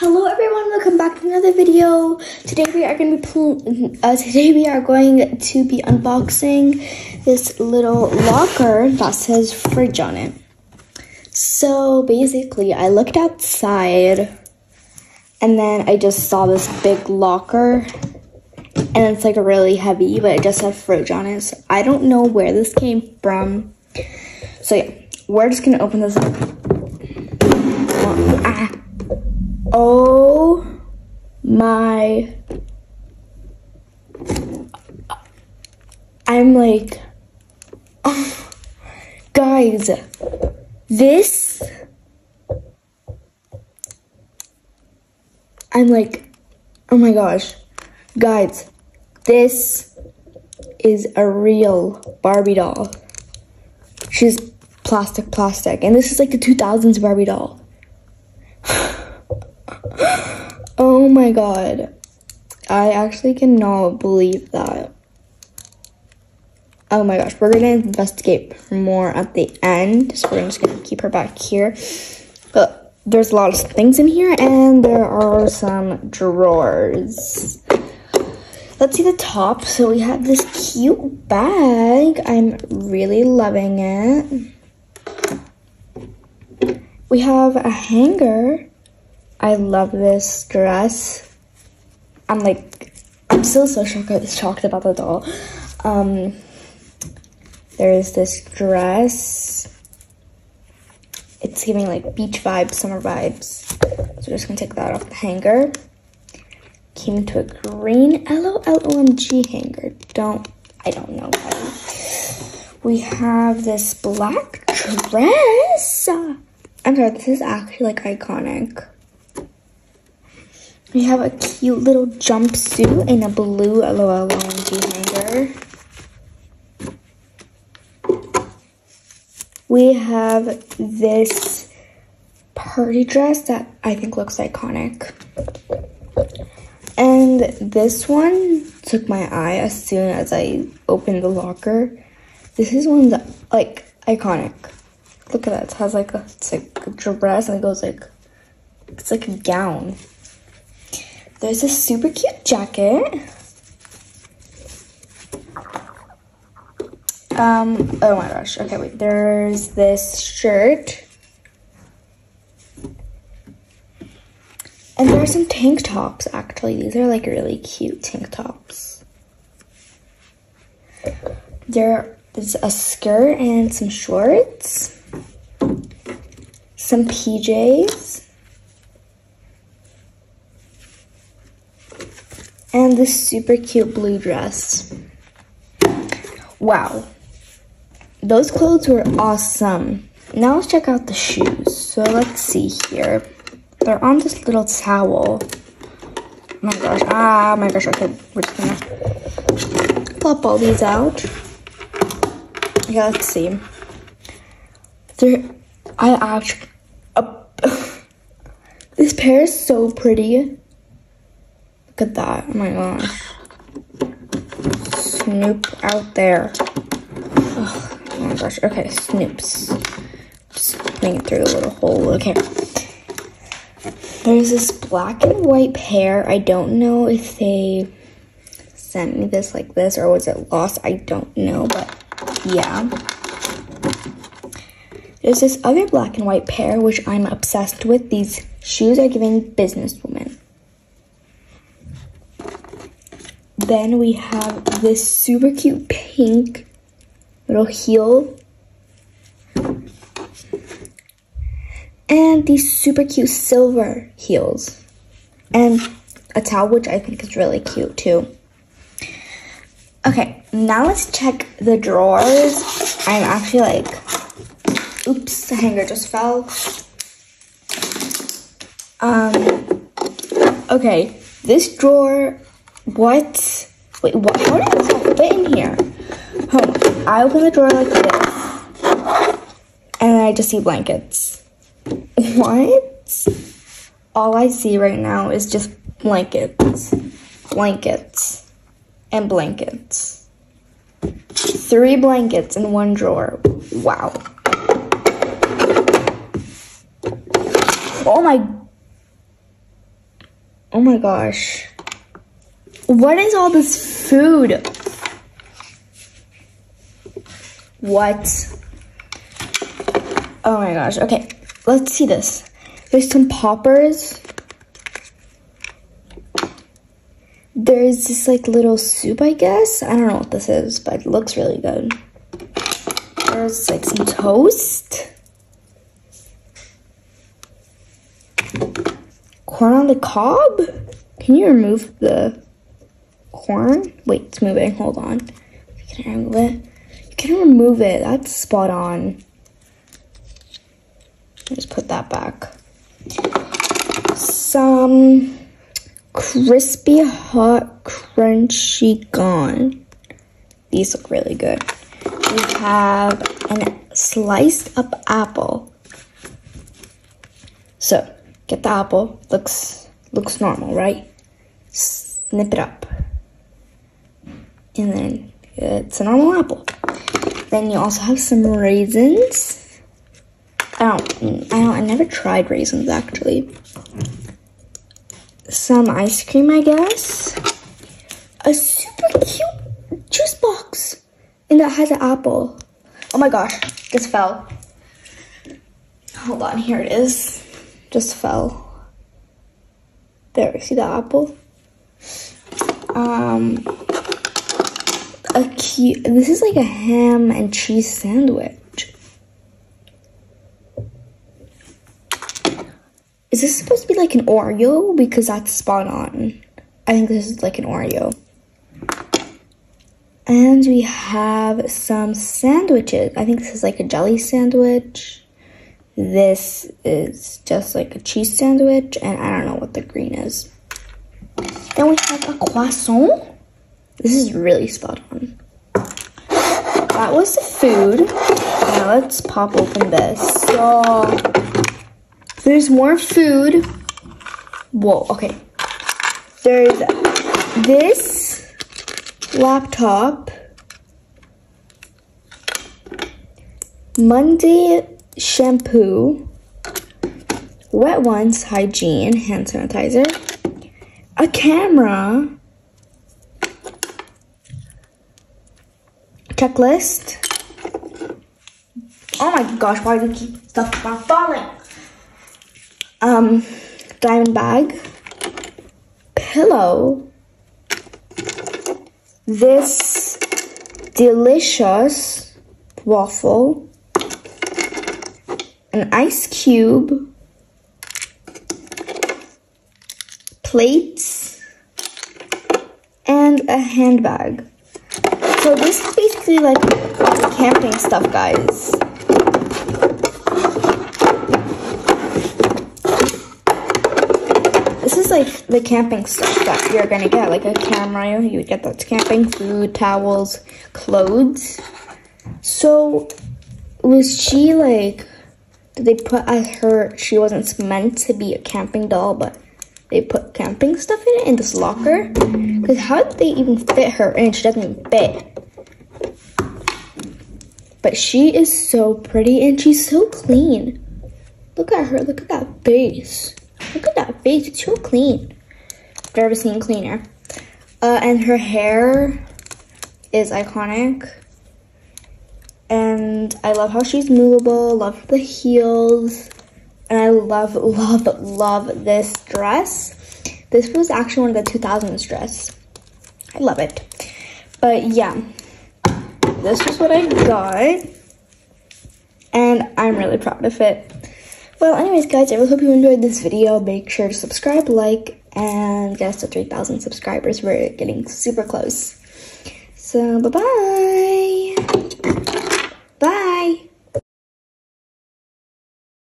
Hello everyone, welcome back to another video. Today we are going to be uh, today we are going to be unboxing this little locker that says fridge on it. So basically, I looked outside and then I just saw this big locker and it's like a really heavy, but it just said fridge on it. So I don't know where this came from. So yeah, we're just gonna open this up. Ah. Oh my. I'm like, oh, guys, this. I'm like, oh my gosh, guys, this is a real Barbie doll. She's plastic, plastic, and this is like the 2000s Barbie doll. oh my god. I actually cannot believe that. Oh my gosh, we're gonna investigate more at the end. So we're just gonna keep her back here. But there's a lot of things in here and there are some drawers. Let's see the top. So we have this cute bag. I'm really loving it. We have a hanger I love this dress. I'm like, I'm still so shocked, shocked about the doll. Um, there's this dress. It's giving like beach vibes, summer vibes. So we're just gonna take that off the hanger. Came into a green LOLOMG hanger. Don't, I don't know. We have this black dress. I'm sorry, this is actually like iconic. We have a cute little jumpsuit in a blue LOLOMG hanger. We have this party dress that I think looks iconic. And this one took my eye as soon as I opened the locker. This is one that like iconic. Look at that. It has like a it's like a dress and it goes like it's like a gown. There's a super cute jacket. Um, oh my gosh. Okay, wait. There's this shirt. And there are some tank tops, actually. These are like really cute tank tops. There is a skirt and some shorts. Some PJs. And this super cute blue dress. Wow. Those clothes were awesome. Now let's check out the shoes. So let's see here. They're on this little towel. Oh my gosh. Ah, my gosh. Okay, we're just gonna pop all these out. Yeah, let's see. They're, I actually, uh, this pair is so pretty. Look at that. Oh my gosh. Snoop out there. Oh, my gosh. Okay, Snoops. Just make it through the little hole. Okay. There's this black and white pair. I don't know if they sent me this like this or was it lost. I don't know, but yeah. There's this other black and white pair, which I'm obsessed with. These shoes are giving businesswoman. Then we have this super cute pink little heel. And these super cute silver heels. And a towel, which I think is really cute too. Okay, now let's check the drawers. I'm actually like, oops, the hanger just fell. Um, okay, this drawer what? Wait, what? How did this fit in here? Oh, I open the drawer like this. And I just see blankets. What? All I see right now is just blankets. Blankets. And blankets. Three blankets in one drawer. Wow. Oh my Oh my gosh. What is all this food? What? Oh my gosh. Okay, let's see this. There's some poppers. There's this like little soup, I guess. I don't know what this is, but it looks really good. There's like some toast. Corn on the cob? Can you remove the corn? Wait, it's moving. Hold on. Can I remove it? You can remove it. That's spot on. Just put that back. Some crispy, hot, crunchy gone. These look really good. We have a sliced up apple. So, get the apple. Looks looks normal, right? Snip it up. And then it's a normal apple. Then you also have some raisins. I don't, I don't, I never tried raisins actually. Some ice cream, I guess. A super cute juice box. And that has an apple. Oh my gosh, just fell. Hold on, here it is. Just fell. There, see the apple? Um, a cute, this is like a ham and cheese sandwich. Is this supposed to be like an Oreo? Because that's spot on. I think this is like an Oreo. And we have some sandwiches. I think this is like a jelly sandwich. This is just like a cheese sandwich, and I don't know what the green is. Then we have a croissant. This is really spot on. That was the food. Now let's pop open this. So there's more food. Whoa, okay. There's this laptop. Monday shampoo. Wet ones hygiene, hand sanitizer. A camera. Checklist. Oh my gosh, why do you keep stuff from falling? um, diamond bag, pillow, this delicious waffle, an ice cube, plates, and a handbag. So this is basically like camping stuff, guys. This is like the camping stuff that you're gonna get, like a camera, you would get that's camping, food, towels, clothes. So was she like, did they put as her, she wasn't meant to be a camping doll, but they put camping stuff in it in this locker? Because how did they even fit her in? She doesn't fit. But she is so pretty and she's so clean. Look at her, look at that face. Look at that face, it's so clean. I've never seen cleaner. Uh, and her hair is iconic. And I love how she's movable, love the heels. And I love, love, love this dress. This was actually one of the 2000s dress. I love it. But yeah, this is what I got. And I'm really proud of it. Well, anyways, guys, I really hope you enjoyed this video. Make sure to subscribe, like, and get us to 3,000 subscribers. We're getting super close. So, bye-bye!